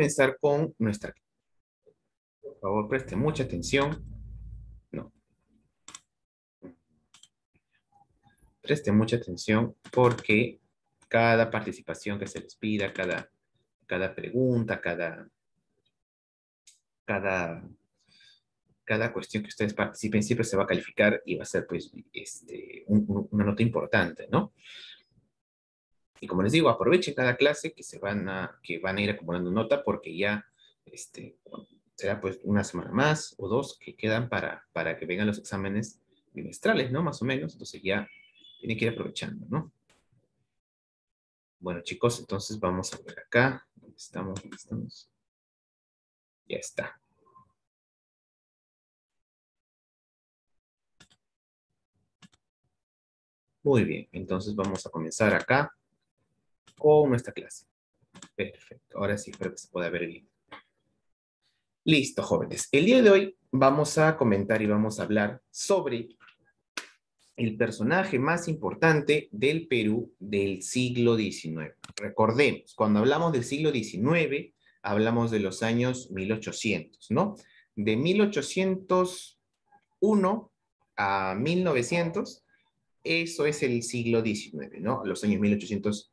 comenzar con nuestra... Por favor, preste mucha atención. No. Preste mucha atención porque cada participación que se les pida, cada, cada pregunta, cada, cada, cada cuestión que ustedes participen siempre se va a calificar y va a ser pues este, una nota importante, ¿no? Y como les digo, aprovechen cada clase que, se van, a, que van a ir acumulando nota porque ya este, será pues una semana más o dos que quedan para, para que vengan los exámenes bimestrales, ¿no? Más o menos. Entonces ya tienen que ir aprovechando, ¿no? Bueno, chicos, entonces vamos a ver acá. ¿Dónde estamos? ¿Dónde estamos? Ya está. Muy bien, entonces vamos a comenzar acá con nuestra clase. Perfecto, ahora sí espero que se pueda ver bien. Listo, jóvenes. El día de hoy vamos a comentar y vamos a hablar sobre el personaje más importante del Perú del siglo XIX. Recordemos, cuando hablamos del siglo XIX, hablamos de los años 1800, ¿no? De 1801 a 1900, eso es el siglo XIX, ¿no? Los años 1800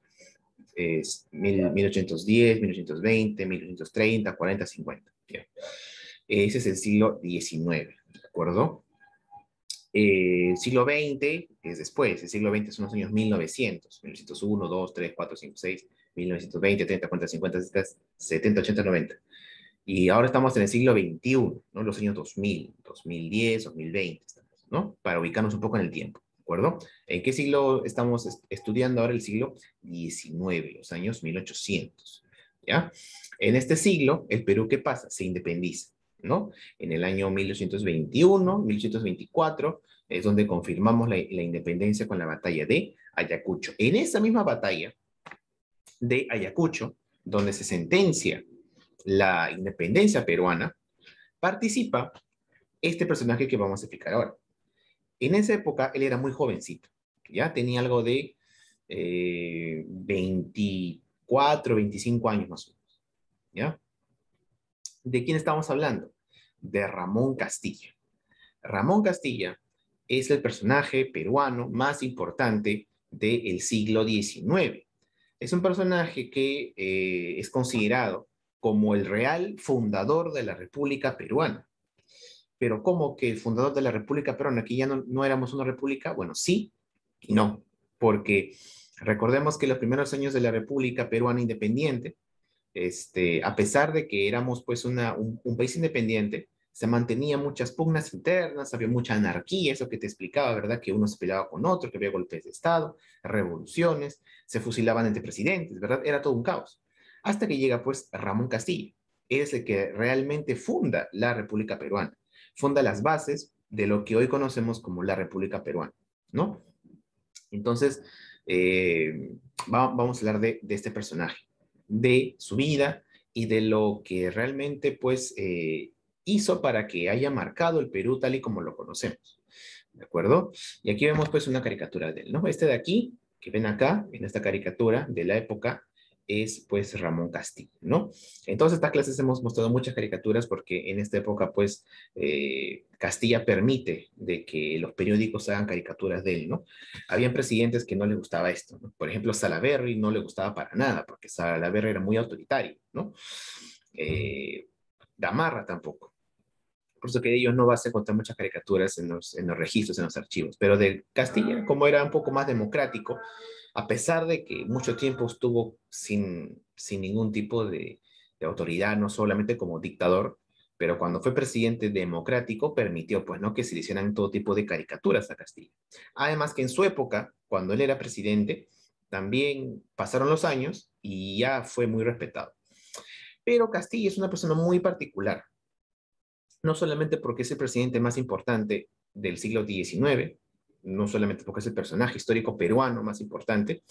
es 1810, 1820, 1830, 40, 50. Ese es el siglo XIX, ¿de acuerdo? Eh, el siglo XX es después, el siglo XX son los años 1900, 1901, 2, 3, 4, 5, 6, 1920, 30, 40, 50, 70, 80, 90. Y ahora estamos en el siglo XXI, ¿no? Los años 2000, 2010, 2020, ¿no? Para ubicarnos un poco en el tiempo acuerdo? ¿En qué siglo estamos estudiando ahora? El siglo XIX, los años 1800, ¿ya? En este siglo, el Perú, ¿qué pasa? Se independiza, ¿no? En el año 1821, 1824, es donde confirmamos la, la independencia con la batalla de Ayacucho. En esa misma batalla de Ayacucho, donde se sentencia la independencia peruana, participa este personaje que vamos a explicar ahora. En esa época él era muy jovencito, ya tenía algo de 24, eh, 25 años más o menos, ¿ya? ¿De quién estamos hablando? De Ramón Castilla. Ramón Castilla es el personaje peruano más importante del siglo XIX. Es un personaje que eh, es considerado como el real fundador de la República Peruana pero ¿cómo que el fundador de la República Peruana, aquí ya no, éramos una república? Bueno, sí y no, porque recordemos que los primeros años de la República Peruana Independiente, este, a pesar de que éramos pues una, un, país independiente, se mantenía muchas pugnas internas, había mucha anarquía, eso que te explicaba, ¿verdad? Que uno se peleaba con otro, que había golpes de Estado, revoluciones, se fusilaban entre presidentes, ¿verdad? Era todo un caos. Hasta que llega pues Ramón Castillo, es el que realmente funda la República Peruana funda las bases de lo que hoy conocemos como la República Peruana, ¿no? Entonces, eh, vamos a hablar de, este personaje, de su vida y de lo que realmente, pues, eh, hizo para que haya marcado el Perú tal y como lo conocemos, ¿de acuerdo? Y aquí vemos, pues, una caricatura de él, ¿no? Este de aquí, que ven acá, en esta caricatura de la época, es pues Ramón Castillo, ¿no? Entonces, estas clases hemos mostrado muchas caricaturas porque en esta época pues eh, Castilla permite de que los periódicos hagan caricaturas de él, ¿no? Habían presidentes que no les gustaba esto, ¿no? Por ejemplo, Salaverry no le gustaba para nada porque Salaverry era muy autoritario, ¿no? Eh, tampoco. Por eso que ellos no vas a encontrar muchas caricaturas en los, en los registros, en los archivos, pero de Castilla, como era un poco más democrático, a pesar de que mucho tiempo estuvo sin, sin ningún tipo de, autoridad, no solamente como dictador, pero cuando fue presidente democrático permitió pues no que se le hicieran todo tipo de caricaturas a Castilla. Además que en su época, cuando él era presidente, también pasaron los años y ya fue muy respetado. Pero Castilla es una persona muy particular, no solamente porque es el presidente más importante del siglo XIX, no solamente porque es el personaje histórico peruano más importante,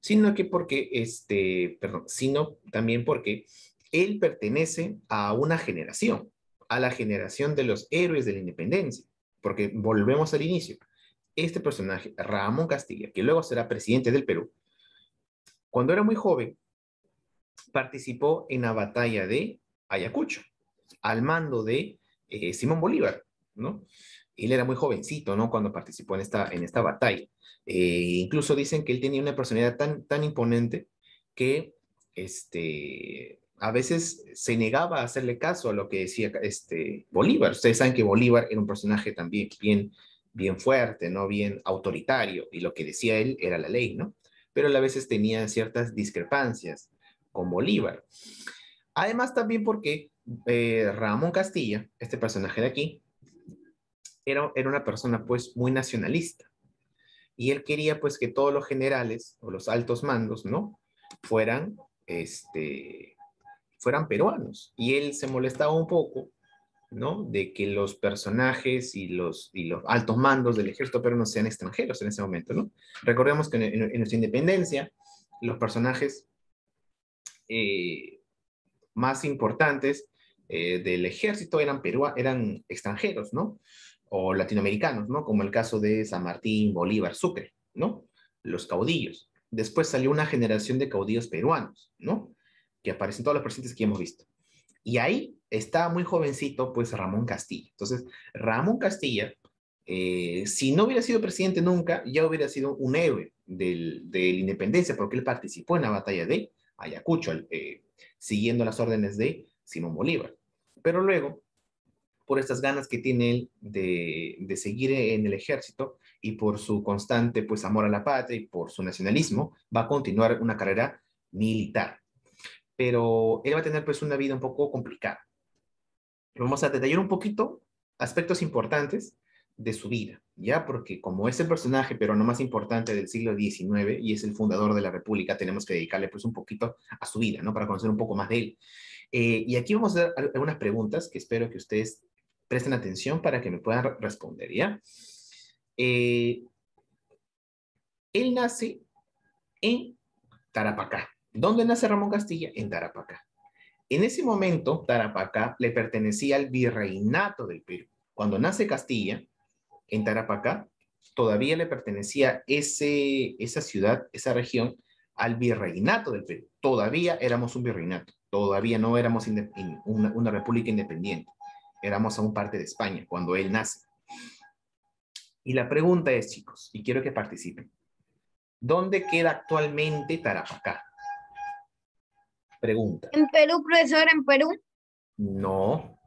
sino que porque, este, perdón, sino también porque él pertenece a una generación, a la generación de los héroes de la independencia, porque volvemos al inicio. Este personaje, Ramón Castilla, que luego será presidente del Perú, cuando era muy joven, participó en la batalla de Ayacucho, al mando de eh, Simón Bolívar, ¿no? Él era muy jovencito, ¿no? Cuando participó en esta, en esta batalla. Eh, incluso dicen que él tenía una personalidad tan, tan imponente que este, a veces se negaba a hacerle caso a lo que decía este, Bolívar. Ustedes saben que Bolívar era un personaje también bien, bien fuerte, ¿no? Bien autoritario, y lo que decía él era la ley, ¿no? Pero a veces tenía ciertas discrepancias con Bolívar. Además, también porque eh, Ramón Castilla, este personaje de aquí, era, era una persona pues muy nacionalista. Y él quería pues que todos los generales o los altos mandos, ¿no? Fueran, este, fueran peruanos. Y él se molestaba un poco, ¿no? De que los personajes y los, y los altos mandos del ejército peruano sean extranjeros en ese momento, ¿no? Recordemos que en, en nuestra independencia, los personajes eh, más importantes eh, del ejército eran, eran extranjeros, ¿no? O latinoamericanos, ¿no? Como el caso de San Martín, Bolívar, Sucre, ¿no? Los caudillos. Después salió una generación de caudillos peruanos, ¿no? Que aparecen todos los presidentes que hemos visto. Y ahí está muy jovencito, pues Ramón Castilla. Entonces, Ramón Castilla, eh, si no hubiera sido presidente nunca, ya hubiera sido un héroe de la independencia, porque él participó en la batalla de Ayacucho, eh, siguiendo las órdenes de Simón Bolívar. Pero luego, por estas ganas que tiene él de, seguir en el ejército y por su constante pues, amor a la patria y por su nacionalismo, va a continuar una carrera militar. Pero él va a tener pues una vida un poco complicada. Vamos a detallar un poquito aspectos importantes de su vida, ¿ya? Porque como es el personaje pero no más importante del siglo XIX y es el fundador de la República, tenemos que dedicarle pues un poquito a su vida, ¿no? Para conocer un poco más de él. Eh, y aquí vamos a hacer algunas preguntas que espero que ustedes presten atención para que me puedan responder, ¿ya? Eh, él nace en Tarapacá. ¿Dónde nace Ramón Castilla? En Tarapacá. En ese momento, Tarapacá le pertenecía al virreinato del Perú. Cuando nace Castilla, en Tarapacá, todavía le pertenecía ese, esa ciudad, esa región, al virreinato del Perú. Todavía éramos un virreinato, todavía no éramos una, una república independiente, éramos aún parte de España cuando él nace. Y la pregunta es, chicos, y quiero que participen, ¿dónde queda actualmente Tarapacá? Pregunta. ¿En Perú, profesor? ¿En Perú? No,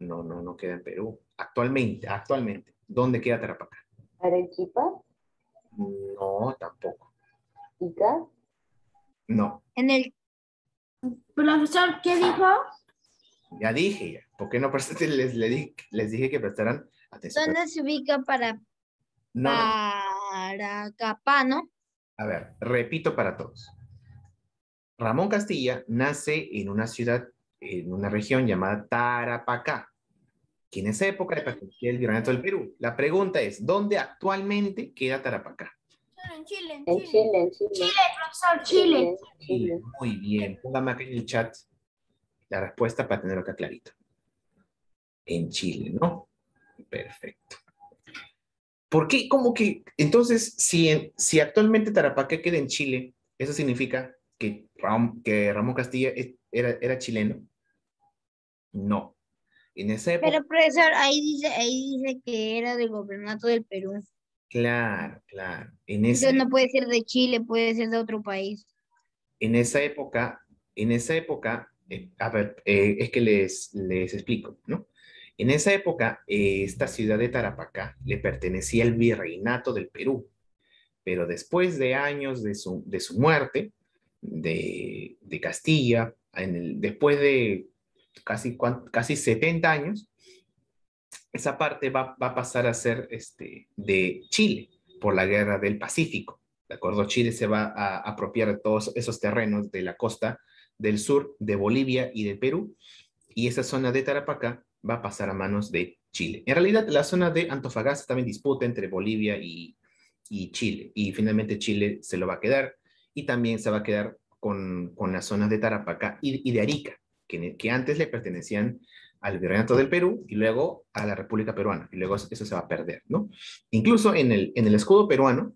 no, no, no queda en Perú. Actualmente, actualmente. ¿Dónde queda Tarapacá? ¿Arequipa? No, tampoco. ¿Ica? No. En el... Profesor, ¿qué dijo? Ya dije, ya. ¿Por qué no prestaste? Les, les, dije que prestaran atención. ¿Dónde se ubica para, no, para Capá, no? A ver, repito para todos. Ramón Castilla nace en una ciudad, en una región llamada Tarapacá que en esa época le pertenecía el virreinato del Perú. La pregunta es, ¿dónde actualmente queda Tarapacá? En Chile, en En Chile. Chile, en Chile. Chile, profesor, Chile. Chile. Muy bien, póngame aquí en el chat la respuesta para tenerlo acá clarito. En Chile, ¿no? Perfecto. ¿Por qué? Como que, entonces, si, si actualmente Tarapacá queda en Chile, ¿eso significa que, Ram, que Ramón Castilla era, era chileno? No. En esa época, Pero, profesor, ahí dice, ahí dice que era del gobernato del Perú. claro, claro. En esa, Entonces no puede ser de Chile, puede ser de otro país. en esa época, en esa época, eh, a ver, eh, es que les, les explico, ¿no? En esa época, eh, esta ciudad de Tarapacá le pertenecía al virreinato del Perú, pero después de años de su, de su muerte, de, de Castilla, en después de casi, casi 70 años, esa parte va, va a pasar a ser este, de Chile por la guerra del Pacífico. ¿De acuerdo? Chile se va a apropiar todos esos terrenos de la costa del sur de Bolivia y de Perú, y esa zona de Tarapacá va a pasar a manos de Chile. En realidad, la zona de Antofagasta también disputa entre Bolivia y, Chile, y finalmente Chile se lo va a quedar, y también se va a quedar con, con las zonas de Tarapacá y, de Arica, que, antes le pertenecían al Virreinato del Perú y luego a la República Peruana, y luego eso se va a perder, ¿no? Incluso en el, en el escudo peruano,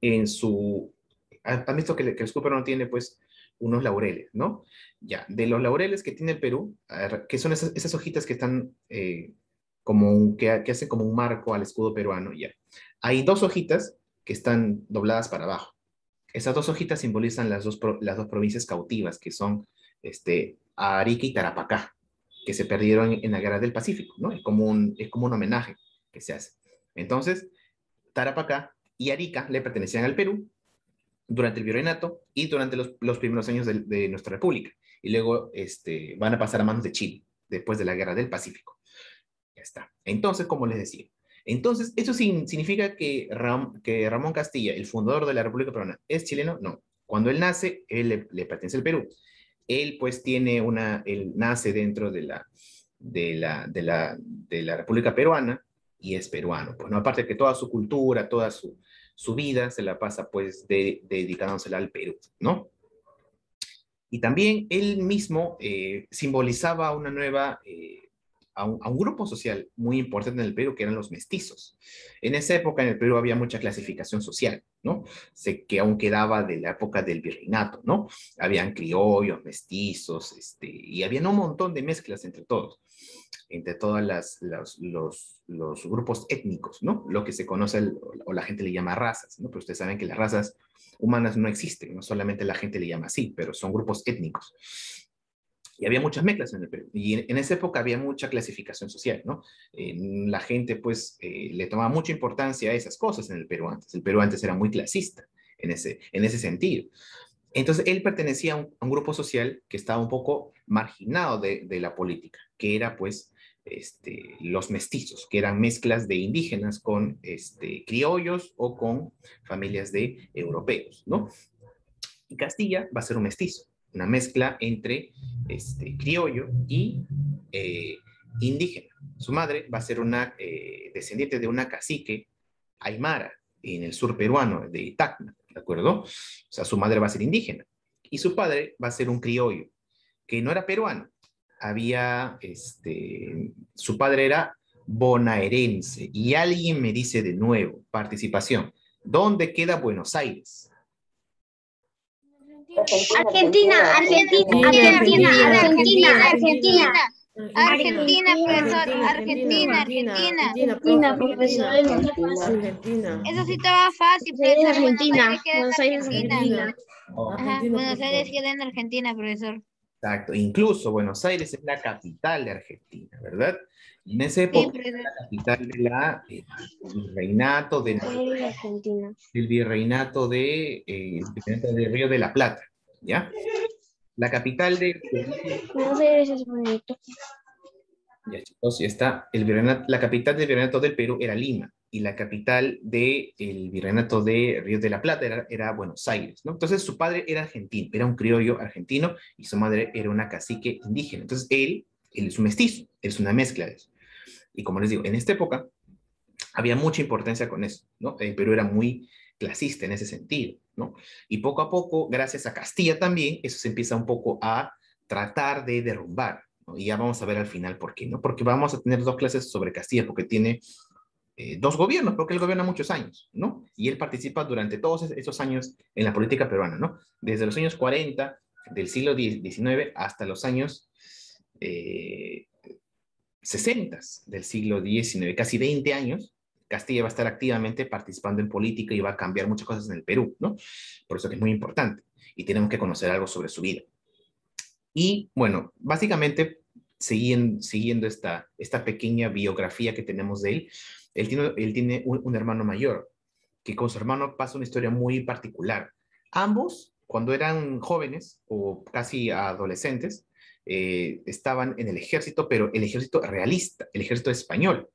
en su... ¿Han visto que el escudo peruano tiene, pues, unos laureles, ¿no? Ya, de los laureles que tiene el Perú, que son esas, hojitas que están eh, como un- que, hacen como un marco al escudo peruano, ya. Hay dos hojitas que están dobladas para abajo. Esas dos hojitas simbolizan las dos, las dos provincias cautivas, que son este, Arica y Tarapacá, que se perdieron en la Guerra del Pacífico, ¿no? Es como un, es como un homenaje que se hace. Entonces, Tarapacá y Arica le pertenecían al Perú durante el virreinato y durante los, primeros años de, de nuestra república. Y luego este, van a pasar a manos de Chile, después de la Guerra del Pacífico. Ya está. Entonces, como les decía, entonces, ¿eso significa que, Ram- que Ramón Castilla, el fundador de la República Peruana, es chileno? No. Cuando él nace, él le, pertenece al Perú. Él, pues, tiene una, él nace dentro de la, de de de República Peruana y es peruano. Pues, ¿no? Aparte que toda su cultura, toda su, su vida se la pasa, pues, de, dedicándosela al Perú, ¿no? Y también él mismo eh, simbolizaba una nueva, eh, a, un, a un grupo social muy importante en el Perú, que eran los mestizos. En esa época en el Perú había mucha clasificación social, ¿no? Sé que aún quedaba de la época del virreinato, ¿no? Habían criollos, mestizos, este, y había un montón de mezclas entre todos, entre todos las, los, los, grupos étnicos, ¿no? Lo que se conoce, o la gente le llama razas, ¿no? Pero ustedes saben que las razas humanas no existen, no solamente la gente le llama así, pero son grupos étnicos. Y había muchas mezclas en el Perú. Y en, en esa época había mucha clasificación social, ¿no? Eh, la gente, pues, eh, le tomaba mucha importancia a esas cosas en el Perú antes. El Perú antes era muy clasista en ese, en ese sentido. Entonces, él pertenecía a un, a un grupo social que estaba un poco marginado de, de la política, que era, pues, este, los mestizos, que eran mezclas de indígenas con este, criollos o con familias de europeos, ¿no? Y Castilla va a ser un mestizo, una mezcla entre este, criollo y eh, indígena. Su madre va a ser una eh, descendiente de una cacique aymara en el sur peruano, de Tacna, ¿de acuerdo? O sea, su madre va a ser indígena. Y su padre va a ser un criollo, que no era peruano. Había, este, su padre era bonaerense. Y alguien me dice de nuevo, participación, ¿dónde queda Buenos Aires? Argentina, Argentina, Argentina, Argentina, Argentina. Argentina, profesor, Argentina, Argentina. Argentina, profesor. Argentina. Eso sí estaba fácil, Sí, es profesor. Argentina. Buenos Aires Argentina. Oh, Buenos. Aires queda en Argentina, profesor. Exacto, incluso Buenos Aires es la capital de Argentina, ¿verdad? Y en esa Sí, época, profesor. la capital de la eh, virreinato de Argentina. el virreinato de, eh, el virreinato de Río de la Plata, ¿ya? La capital de, Buenos Aires es bonito. ya chicos, ya está, el virreinato- la capital del virreinato del Perú era Lima, y la capital del virreinato de Río de la Plata era, era Buenos Aires, ¿no? Entonces su padre era argentino, era un criollo argentino, y su madre era una cacique indígena. Entonces él, él es un mestizo, es una mezcla de eso. Y como les digo, en esta época había mucha importancia con eso, ¿no? El Perú era muy clasista en ese sentido, Y poco a poco, gracias a Castilla también, eso se empieza un poco a tratar de derrumbar. Y ya vamos a ver al final por qué, ¿no? Porque vamos a tener dos clases sobre Castilla, porque tiene eh, dos gobiernos, porque él gobierna muchos años, ¿no? Y él participa durante todos es- esos años en la política peruana, ¿no? Desde los años 40 del siglo XIX hasta los años eh, 60 del siglo XIX, casi 20 años, Castilla va a estar activamente participando en política y va a cambiar muchas cosas en el Perú, ¿no? Por eso es muy importante y tenemos que conocer algo sobre su vida. Y bueno, básicamente, siguiendo, esta, pequeña biografía que tenemos de él, él tiene, un hermano mayor, que con su hermano pasa una historia muy particular. Ambos, cuando eran jóvenes o casi adolescentes, eh, estaban en el ejército, pero el ejército realista, el ejército español.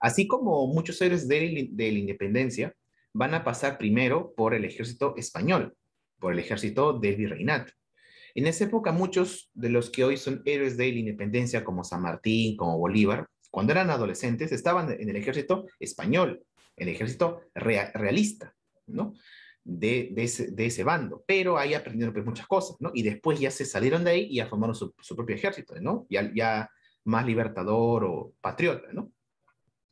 Así como muchos héroes de, de la independencia van a pasar primero por el ejército español, por el ejército del virreinato. En esa época, muchos de los que hoy son héroes de la independencia, como San Martín, como Bolívar, cuando eran adolescentes, estaban en el ejército español, el ejército rea- realista, ¿no? De, de, ese, de, ese, bando, pero ahí aprendieron pues, muchas cosas, ¿no? Y después ya se salieron de ahí y ya formaron su, propio ejército, ¿no? Ya más libertador o patriota, ¿no?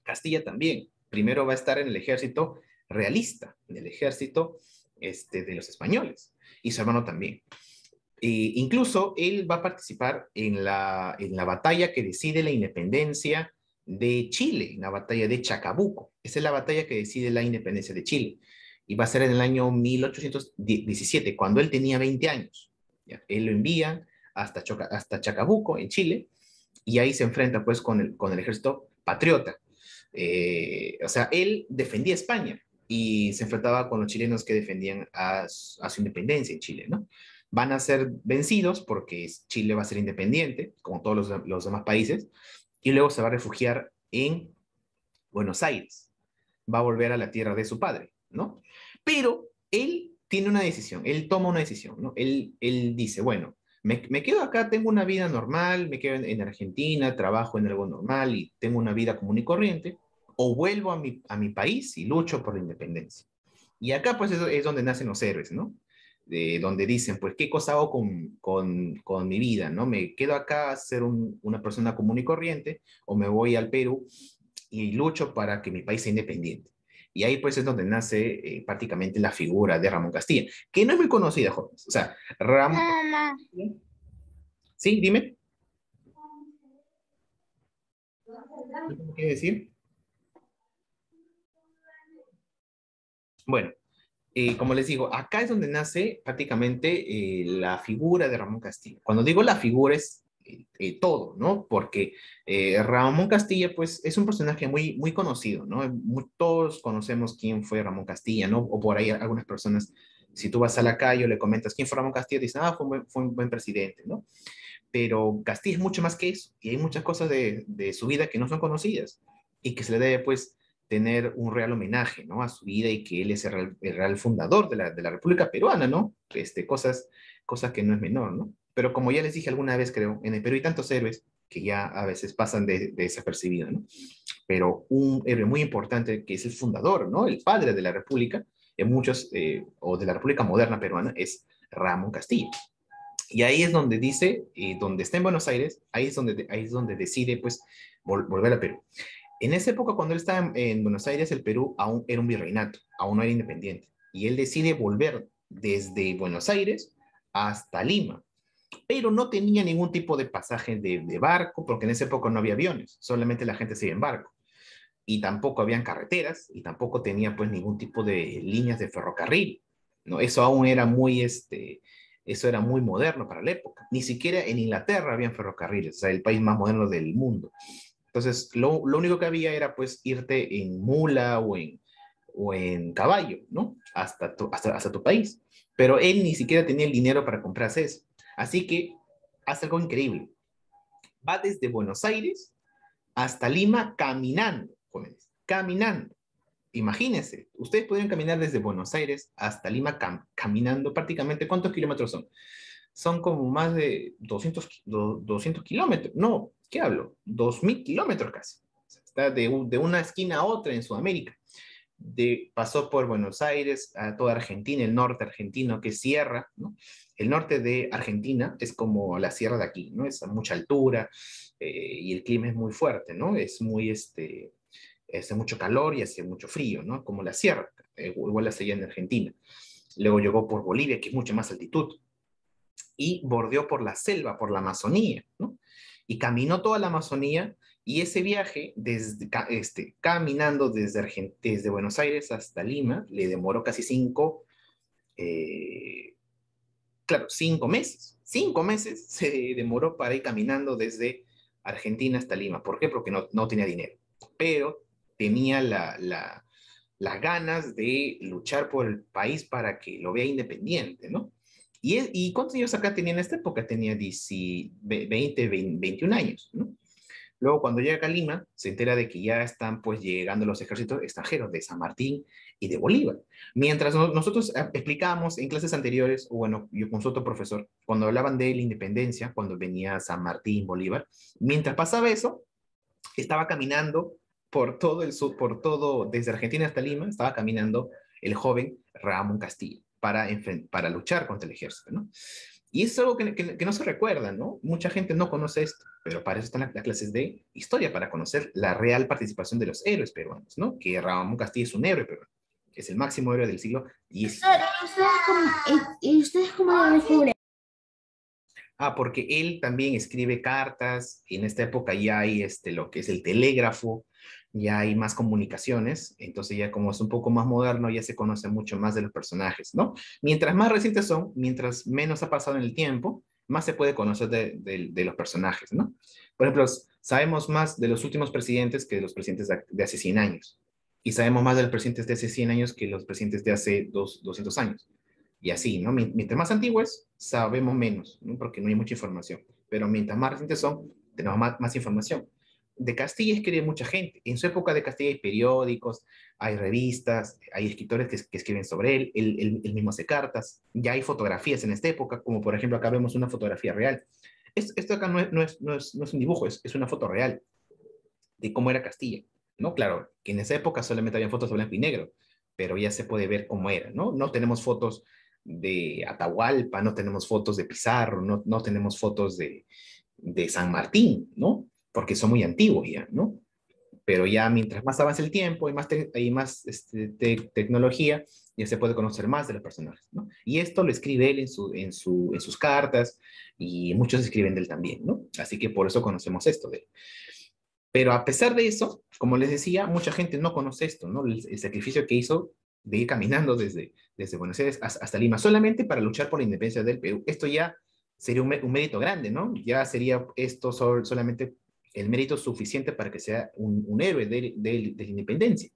Castilla también, primero va a estar en el ejército realista, en el ejército este, de los españoles, y su hermano también. Eh, incluso él va a participar en la, en la batalla que decide la independencia de Chile, en la batalla de Chacabuco. Esa es la batalla que decide la independencia de Chile. Y va a ser en el año 1817, cuando él tenía 20 años. Él lo envía hasta, hasta Chacabuco, en Chile, y ahí se enfrenta pues con el, con el ejército patriota. Eh, o sea, él defendía España y se enfrentaba con los chilenos que defendían a, su- independencia en Chile, ¿no? Van a ser vencidos porque Chile va a ser independiente, como todos los, demás países, y luego se va a refugiar en Buenos Aires. Va a volver a la tierra de su padre, ¿no? Pero él tiene una decisión, él toma una decisión, ¿no? Él, él dice, bueno, me, me quedo acá, tengo una vida normal, me quedo en, en Argentina, trabajo en algo normal y tengo una vida común y corriente, o vuelvo a mi, a mi país y lucho por la independencia. Y acá pues es, es donde nacen los héroes, ¿no? De, donde dicen, pues, ¿qué cosa hago con, con, con mi vida, no? ¿Me quedo acá a ser un- una persona común y corriente o me voy al Perú y lucho para que mi país sea independiente? Y ahí pues es donde nace eh, prácticamente la figura de Ramón Castilla, que no es muy conocida, jóvenes. O sea, Ramón... Mamá, Sí, dime. ¿Qué decir? Bueno, eh, como les digo, acá es donde nace prácticamente eh, la figura de Ramón Castilla. Cuando digo la figura es eh, eh, todo, ¿no? Porque Ramón Castilla, pues, es un personaje muy, muy conocido, ¿no? Mu- todos conocemos quién fue Ramón Castilla, ¿no? O por ahí algunas personas, si tú vas a la calle o le comentas quién fue Ramón Castilla, dicen, ah, fue un buen, fue un buen presidente, ¿no? Pero Castilla es mucho más que eso, y hay muchas cosas de, de su vida que no son conocidas, y que se le debe, pues, tener un real homenaje, ¿no? A su vida y que él es el real, el real fundador de la, de la República Peruana, ¿no? Este, cosas, cosas que no es menor, ¿no? Pero como ya les dije alguna vez, creo, en el Perú hay tantos héroes que ya a veces pasan de, de desapercibidos, ¿no? Pero un héroe muy importante que es el fundador, ¿no? El padre de la República, en muchos, eh, o de la República Moderna Peruana, es Ramón Castilla. Y ahí es donde dice, eh, donde está en Buenos Aires, ahí es donde, ahí es donde decide, pues, vol- volver a Perú. En esa época, cuando él estaba en, en Buenos Aires, el Perú aún era un virreinato, aún no era independiente. Y él decide volver desde Buenos Aires hasta Lima. Pero no tenía ningún tipo de pasaje de, de barco, porque en esa época no había aviones, solamente la gente se iba en barco. Y tampoco habían carreteras, y tampoco tenía pues ningún tipo de líneas de ferrocarril. ¿no? Eso aún era muy, este, eso era muy moderno para la época. Ni siquiera en Inglaterra habían ferrocarriles, o sea, el país más moderno del mundo. Entonces, lo, lo único que había era pues irte en mula o en, o en caballo, ¿no? Hasta tu, hasta, hasta tu país. Pero él ni siquiera tenía el dinero para comprarse eso. Así que hace algo increíble. Va desde Buenos Aires hasta Lima caminando, jóvenes, caminando. Imagínense, ustedes podrían caminar desde Buenos Aires hasta Lima cam- caminando prácticamente, ¿cuántos kilómetros son? Son como más de 200, ki- do- 200 kilómetros. No, ¿qué hablo? 2.000 kilómetros casi. Está de, un- de una esquina a otra en Sudamérica. Pasó por Buenos Aires a toda Argentina, el norte argentino, que es sierra. El norte de Argentina es como la sierra de aquí, ¿no? Es a mucha altura eh, y el clima es muy fuerte, ¿no? Es muy, este, hace mucho calor y hace mucho frío, ¿no? Como la sierra, eh, igual hace allá en Argentina. Luego llegó por Bolivia, que es mucha más altitud, y bordeó por la selva, por la Amazonía, ¿no? Y caminó toda la Amazonía, y ese viaje, este, caminando desde, Buenos Aires hasta Lima, le demoró casi cinco, eh, claro, cinco meses. Cinco meses se demoró para ir caminando desde Argentina hasta Lima. ¿Por qué? Porque no, tenía dinero. Pero tenía la- las ganas de luchar por el país para que lo vea independiente, ¿no? ¿Y, y cuántos años acá tenía en esta época? Tenía 10 20, 20, 21 años. Luego, cuando llega a Lima, se entera de que ya están pues llegando los ejércitos extranjeros de San Martín y de Bolívar. Mientras no- nosotros eh, explicábamos en clases anteriores, o bueno, yo con otro profesor, cuando hablaban de la independencia, cuando venía San Martín, Bolívar, mientras pasaba eso, estaba caminando por todo el sur, por todo, desde Argentina hasta Lima, estaba caminando el joven Ramón Castilla para, para luchar contra el ejército, ¿no? Y es algo que, que- que no se recuerda, ¿no? Mucha gente no conoce esto, pero para eso están las, las clases de historia, para conocer la real participación de los héroes peruanos, ¿no? Que Ramón Castilla es un héroe peruano, es el máximo héroe del siglo XIX. ¿Y ustedes cómo, y- y ustedes cómo lo descubren? Ah, porque él también escribe cartas, en esta época ya hay este, lo que es el telégrafo, ya hay más comunicaciones, entonces ya como es un poco más moderno, ya se conoce mucho más de los personajes, ¿no? Mientras más recientes son, mientras menos ha pasado en el tiempo, más se puede conocer de, los personajes, ¿no? Por ejemplo, sabemos más de los últimos presidentes que de los presidentes de, de hace 100 años, y sabemos más de los presidentes de hace 100 años que los presidentes de hace dos, 200 años, y así, ¿no? Mien- Mientras más antiguos, sabemos menos, ¿no? Porque no hay mucha información, pero mientras más recientes son, tenemos más, más información de Castilla escribe mucha gente. En su época de Castilla hay periódicos, hay revistas, hay escritores que, escriben sobre él, él, él- mismo hace cartas, ya hay fotografías en esta época, como por ejemplo acá vemos una fotografía real. Es- Esto acá no es, no es, no no es un dibujo, es, es una foto real de cómo era Castilla, ¿no? Claro, que en esa época solamente había fotos de blanco y negro, pero ya se puede ver cómo era, ¿no? No tenemos fotos de Atahualpa, no tenemos fotos de Pizarro, no, no tenemos fotos de, de San Martín, ¿no? Porque son muy antiguos ya, ¿no? Pero ya mientras más avanza el tiempo y más, te- hay más este, te- tecnología, ya se puede conocer más de los personajes, ¿no? Y esto lo escribe él en, su, en, su, en sus cartas y muchos escriben de él también, ¿no? Así que por eso conocemos esto de él. Pero a pesar de eso, como les decía, mucha gente no conoce esto, ¿no? El, el sacrificio que hizo de ir caminando desde, desde Buenos Aires hasta, hasta Lima, solamente para luchar por la independencia del Perú. Esto ya sería un, un mérito grande, ¿no? Ya sería esto sol- solamente el mérito suficiente para que sea un, héroe de, de- la independencia.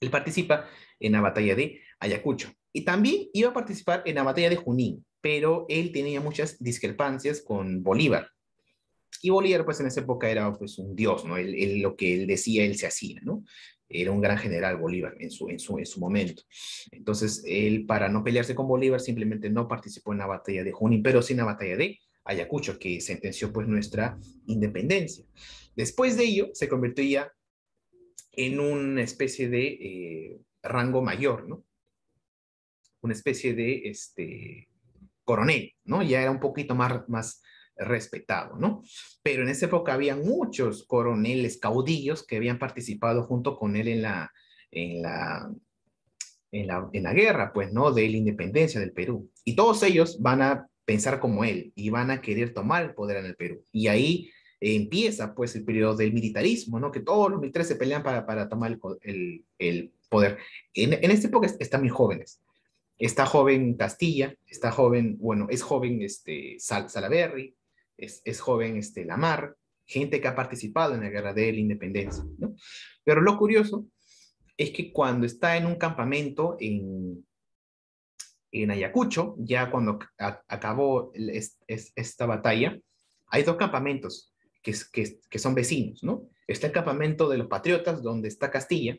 Él participa en la batalla de Ayacucho y también iba a participar en la batalla de Junín, pero él tenía muchas discrepancias con Bolívar. Y Bolívar, pues en esa época era pues un dios, ¿no? Él- lo que él decía, él se hacía, ¿no? Era un gran general Bolívar en su, en su, en su momento. Entonces, él, para no pelearse con Bolívar, simplemente no participó en la batalla de Junín, pero sí en la batalla de Ayacucho, que sentenció pues nuestra independencia. Después de ello, se convirtió ya en una especie de eh, rango mayor, ¿no? Una especie de este, coronel, ¿no? Ya era un poquito más, más respetado, ¿no? Pero en esa época había muchos coroneles caudillos que habían participado junto con él en la, en la, en la, en la guerra, pues, ¿no? De la independencia del Perú. Y todos ellos van a pensar como él y van a querer tomar el poder en el Perú. Y ahí empieza, pues, el periodo del militarismo, ¿no? Que todos los militares se pelean para, para tomar el, el- el poder. En, en esta época est- están muy jóvenes. Está joven Castilla, está joven, bueno, es joven este, Sal- Salaverry, es, es joven este, Lamar, gente que ha participado en la guerra de la independencia, ¿no? Pero lo curioso es que cuando está en un campamento en, en Ayacucho, ya cuando acabó es- es- esta batalla, hay dos campamentos que, que, que son vecinos, ¿no? Está el campamento de los patriotas, donde está Castilla,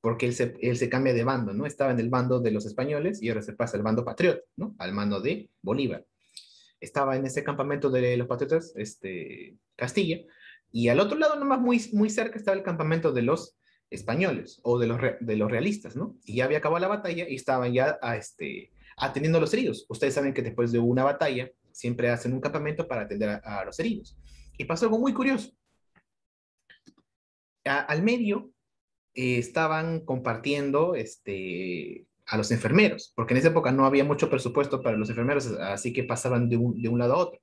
porque él se, él se cambia de bando, ¿no? Estaba en el bando de los españoles y ahora se pasa al bando patriota, ¿no? Al mando de Bolívar. Estaba en ese campamento de los patriotas, este, Castilla, y al otro lado, nomás muy, muy cerca, estaba el campamento de los españoles o de los, de los realistas, ¿no? Y ya había acabado la batalla y estaban ya a, este, atendiendo a los heridos. Ustedes saben que después de una batalla siempre hacen un campamento para atender a, los heridos. Y pasó algo muy curioso. Al medio eh, estaban compartiendo este, a los enfermeros, porque en esa época no había mucho presupuesto para los enfermeros, así que pasaban de un, de un lado a otro.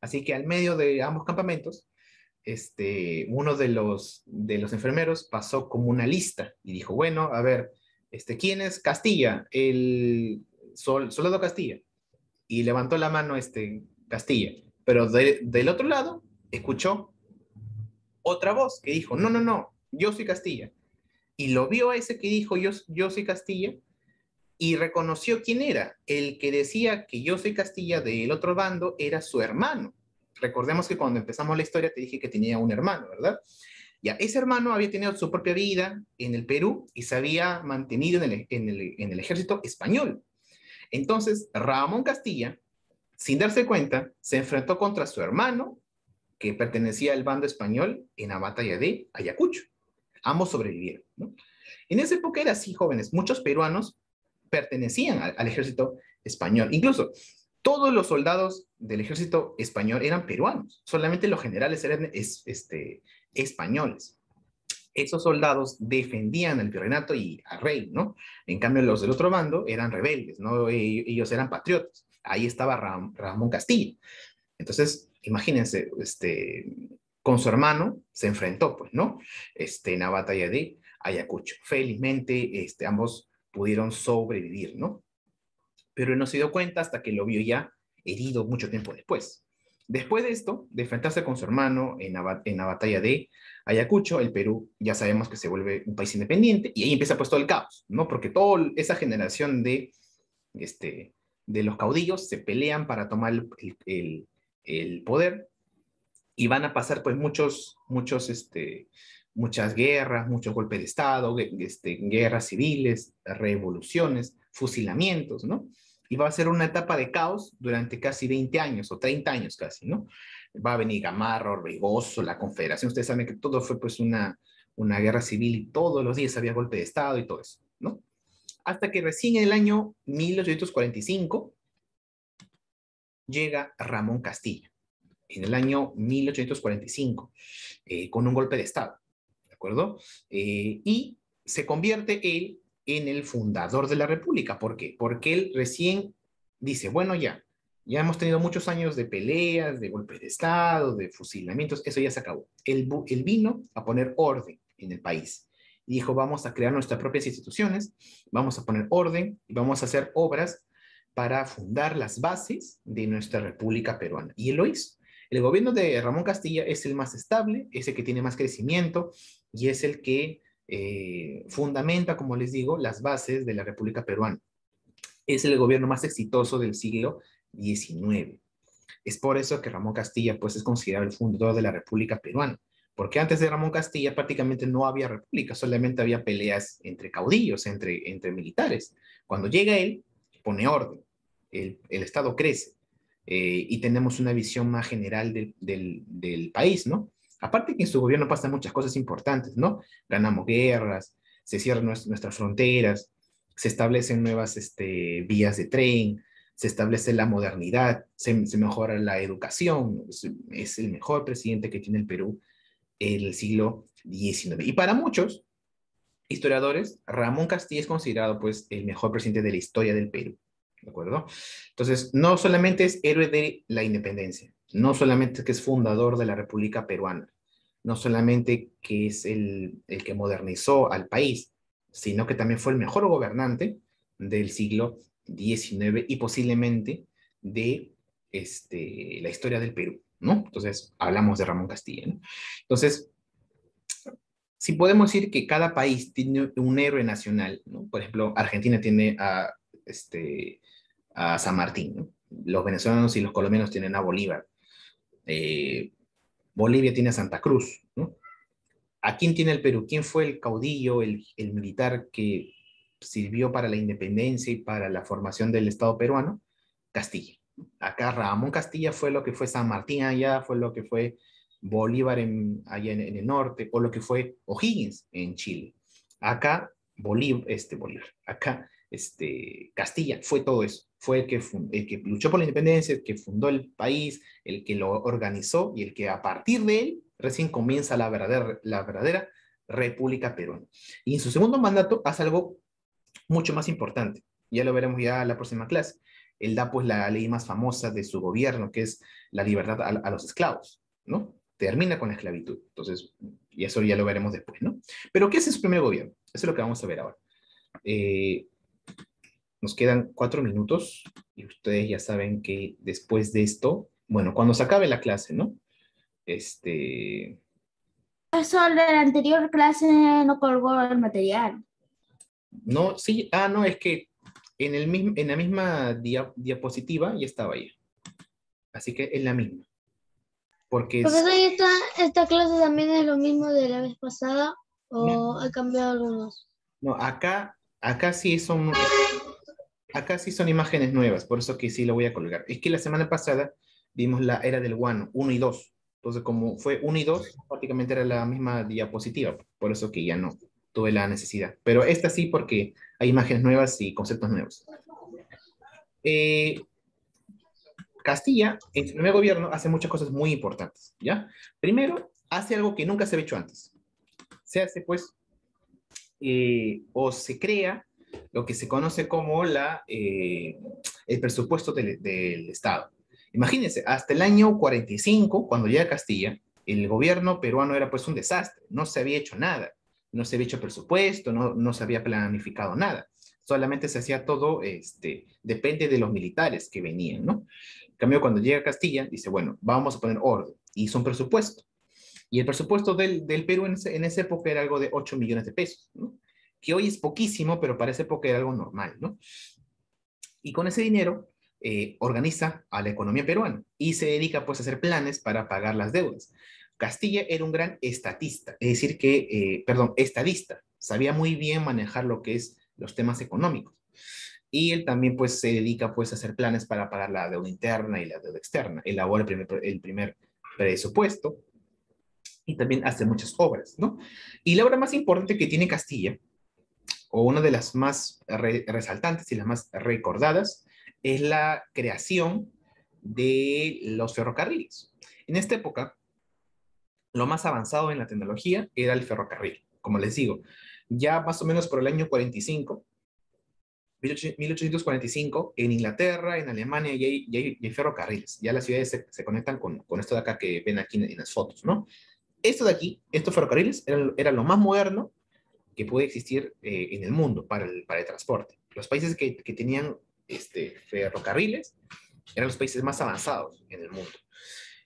Así que al medio de ambos campamentos, este, uno de los, de los enfermeros pasó como una lista y dijo, bueno, a ver, este, ¿quién es Castilla? El sol, soldado Castilla. Y levantó la mano este, Castilla. Pero de- del otro lado escuchó otra voz que dijo, no, no, no, yo soy Castilla. Y lo vio a ese que dijo, yo, yo soy Castilla, y reconoció quién era. El que decía que yo soy Castilla del otro bando era su hermano. Recordemos que cuando empezamos la historia te dije que tenía un hermano, ¿verdad? Ya, ese hermano había tenido su propia vida en el Perú y se había mantenido en el, en el, en el ejército español. Entonces, Ramón Castilla, sin darse cuenta, se enfrentó contra su hermano, que pertenecía al bando español, en la batalla de Ayacucho. Ambos sobrevivieron. En esa época era así, jóvenes. Muchos peruanos pertenecían al, ejército español. Incluso todos los soldados del ejército español eran peruanos. Solamente los generales eran es- este, españoles. Esos soldados defendían al virreinato y al rey, ¿no? En cambio, los del otro bando eran rebeldes, ¿no? E- Ellos eran patriotas. ahí estaba Ram- Ramón Castilla. Entonces, imagínense, este, con su hermano se enfrentó, pues, ¿no? Este, en la batalla de Ayacucho. Felizmente, este, ambos pudieron sobrevivir, ¿no? Pero él no se dio cuenta hasta que lo vio ya herido mucho tiempo después. Después de esto, de enfrentarse con su hermano en la, en la batalla de Ayacucho, el Perú ya sabemos que se vuelve un país independiente y ahí empieza pues todo el caos, ¿no? Porque toda esa generación de, este, de los caudillos se pelean para tomar el, el- el poder y van a pasar pues muchos, muchos, este, muchas guerras, muchos golpes de Estado, este, guerras civiles, revoluciones, fusilamientos, ¿no? Y va a ser una etapa de caos durante casi 20 años o 30 años casi, ¿no? Va a venir Gamarra, Orbegoso, la Confederación, ustedes saben que todo fue pues una, una guerra civil y todos los días había golpe de Estado y todo eso, ¿no? Hasta que recién en el año 1845 llega Ramón Castilla, en el año 1845, eh, con un golpe de Estado, ¿de acuerdo? Eh, y se convierte él en el fundador de la República. ¿Por qué? Porque él recién dice, bueno, ya, ya hemos tenido muchos años de peleas, de golpes de Estado, de fusilamientos, eso ya se acabó. Él, él vino a poner orden en el país. Y dijo, vamos a crear nuestras propias instituciones, vamos a poner orden y vamos a hacer obras para fundar las bases de nuestra República Peruana. Y él lo hizo. El gobierno de Ramón Castilla es el más estable, es el que tiene más crecimiento y es el que eh, fundamenta, como les digo, las bases de la República Peruana. Es el gobierno más exitoso del siglo Es por eso que Ramón Castilla pues, es considerado el fundador de la República Peruana, porque antes de Ramón Castilla prácticamente no había república, solamente había peleas entre caudillos, entre, entre militares. Cuando llega él, pone orden, el, el Estado crece eh, y tenemos una visión más general del, del, del país, ¿no? Aparte que en su gobierno pasan muchas cosas importantes, ¿no? Ganamos guerras, se cierran nues- nuestras fronteras, se establecen nuevas este, vías de tren, se establece la modernidad, se, mejora la educación, es, es el mejor presidente que tiene el Perú en el siglo XIX. Y para muchos historiadores, Ramón Castilla es considerado pues el mejor presidente de la historia del Perú, ¿de acuerdo? Entonces, no solamente es héroe de la independencia, no solamente que es fundador de la República Peruana, no solamente que es el, el que modernizó al país, sino que también fue el mejor gobernante del siglo XIX y posiblemente de este, la historia del Perú, ¿no? Entonces, hablamos de Ramón Castilla. Entonces, si podemos decir que cada país tiene un héroe nacional, ¿no? Por ejemplo, Argentina tiene a, este, a San Martín, ¿no? Los venezolanos y los colombianos tienen a Bolívar. Eh, Bolivia tiene a Santa Cruz. ¿A quién tiene el Perú? ¿Quién fue el caudillo, el militar que sirvió para la independencia y para la formación del Estado peruano? Castilla. Acá Ramón Castilla fue lo que fue San Martín allá, fue lo que fue Bolívar allá en, el norte, o lo que fue O'Higgins en Chile. Acá Bolívar, este Bolívar, acá este, Castilla, fue todo eso. Fue el que, el que luchó por la independencia, el que fundó el país, el que lo organizó y el que a partir de él recién comienza la verdadera, la verdadera República Peruana. Y en su segundo mandato hace algo mucho más importante. Ya lo veremos ya en la próxima clase. Él da pues la ley más famosa de su gobierno, que es la libertad a, a los esclavos, ¿no? Termina con la esclavitud. Entonces, y eso ya lo veremos después, ¿no? Pero ¿qué es su primer gobierno? Eso es lo que vamos a ver ahora. Eh, nos quedan cuatro minutos y ustedes ya saben que después de esto, bueno, cuando se acabe la clase, ¿no? Este, Eso la anterior clase no colgó el material. No, sí, ah, no, es que en, el mismo, en la misma dia- diapositiva ya estaba ahí. Así que es la misma. Porque es- Profesor, ¿y esta, esta clase también es lo mismo de la vez pasada o ha cambiado algunos? No, acá, acá sí son, acá sí son imágenes nuevas, por eso que sí lo voy a colgar. Es que la semana pasada vimos la era del guano, 1 y 2. Entonces, como fue 1 y 2, prácticamente era la misma diapositiva, por eso que ya no tuve la necesidad. Pero esta sí, porque hay imágenes nuevas y conceptos nuevos. Eh, Castilla, en su primer gobierno, hace muchas cosas muy importantes, ¿ya? Primero, hace algo que nunca se había hecho antes. Se hace, pues, eh, o se crea lo que se conoce como la, eh, el presupuesto del, del Estado. Imagínense, hasta el año 45, cuando llega Castilla, el gobierno peruano era pues un desastre, no se había hecho nada, no se había hecho presupuesto, no, no se había planificado nada, solamente se hacía todo, este, depende de los militares que venían, ¿no? En cambio, cuando llega Castilla, dice, bueno, vamos a poner orden, hizo un presupuesto, y el presupuesto del, del Perú en, ese- en esa época era algo de 8 millones de pesos, que hoy es poquísimo, pero para esa época era algo normal, ¿no? Y con ese dinero eh, organiza a la economía peruana y se dedica pues a hacer planes para pagar las deudas. Castilla era un gran estatista, es decir, que, eh, perdón, estadista, sabía muy bien manejar lo que es los temas económicos. Y él también pues se dedica pues a hacer planes para pagar la deuda interna y la deuda externa. Elabora el primer, presupuesto y también hace muchas obras, ¿no? Y la obra más importante que tiene Castilla, o una de las más re- resaltantes y las más recordadas, es la creación de los ferrocarriles. En esta época, lo más avanzado en la tecnología era el ferrocarril. Como les digo, ya más o menos por el año 45, 18- 1845, en Inglaterra, en Alemania, ya hay, ferrocarriles. Ya las ciudades se, se conectan con, con esto de acá que ven aquí en, las fotos, ¿no? Esto de aquí, estos ferrocarriles, eran, era lo más moderno que puede existir eh, en el mundo para el, para el transporte. Los países que, que tenían este, ferrocarriles eran los países más avanzados en el mundo.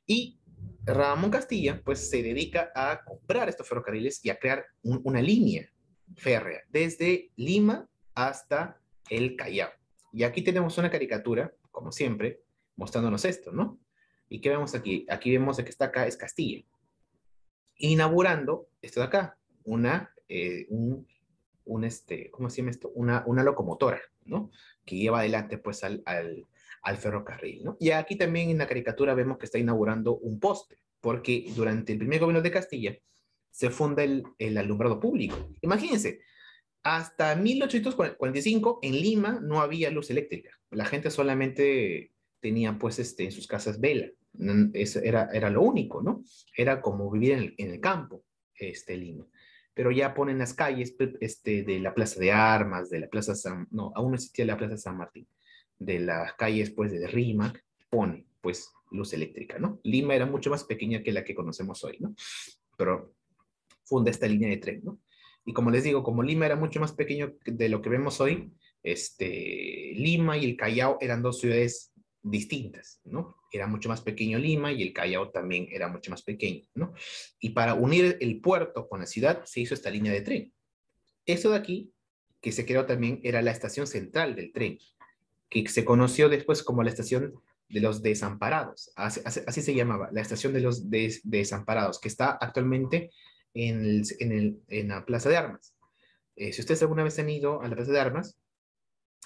Y Ramón Castilla, pues, se dedica a comprar estos ferrocarriles y a crear un- una línea férrea desde Lima hasta el Callao. Y aquí tenemos una caricatura, como siempre, mostrándonos esto, ¿no? ¿Y qué vemos aquí? Aquí vemos que está acá es Castilla, inaugurando esto de acá, una, eh, este, ¿cómo se llama esto? Una, una locomotora, ¿no? Que lleva adelante, pues, al, al ferrocarril, ¿no? Y aquí también en la caricatura vemos que está inaugurando un poste, porque durante el primer gobierno de Castilla se funda el, alumbrado público. Imagínense, hasta 1845 en Lima no había luz eléctrica. La gente solamente tenía pues este, en sus casas vela. Mm, Eso era, era lo único, ¿no? Era como vivir en el, en el campo, este, Lima. Pero ya ponen las calles este, de la Plaza de Armas, de la Plaza San... No, aún no existía la Plaza San Martín. De las calles pues de Rímac, pone pues luz eléctrica, ¿no? Lima era mucho más pequeña que la que conocemos hoy, ¿no? Pero funda esta línea de tren, ¿no? Y como les digo, como Lima era mucho más pequeño que- de lo que vemos hoy, este, Lima y el Callao eran dos ciudades distintas, ¿no? Era mucho más pequeño Lima y el Callao también era mucho más pequeño, ¿no? Y para unir el puerto con la ciudad se hizo esta línea de tren. Esto de aquí, que se creó también, era la estación central del tren, que se conoció después como la estación de los desamparados. Así, se llamaba, la estación de los des- desamparados, que está actualmente en, la Plaza de Armas. Eh, si ustedes alguna vez han ido a la Plaza de Armas,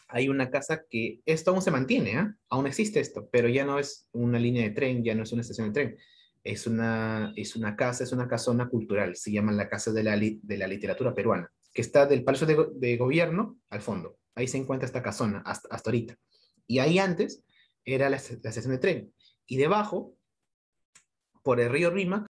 hay una casa que esto aún se mantiene, ¿ah? aún existe esto, pero ya no es una línea de tren, ya no es una estación de tren. Es una, es una casa, es una casona cultural, se llama la Casa de la, de la Literatura Peruana, que está del Palacio de Gobierno al fondo. Ahí se encuentra esta casona hasta, ahorita. Y ahí antes era la, la estación de tren. Y debajo, por el río Rímac,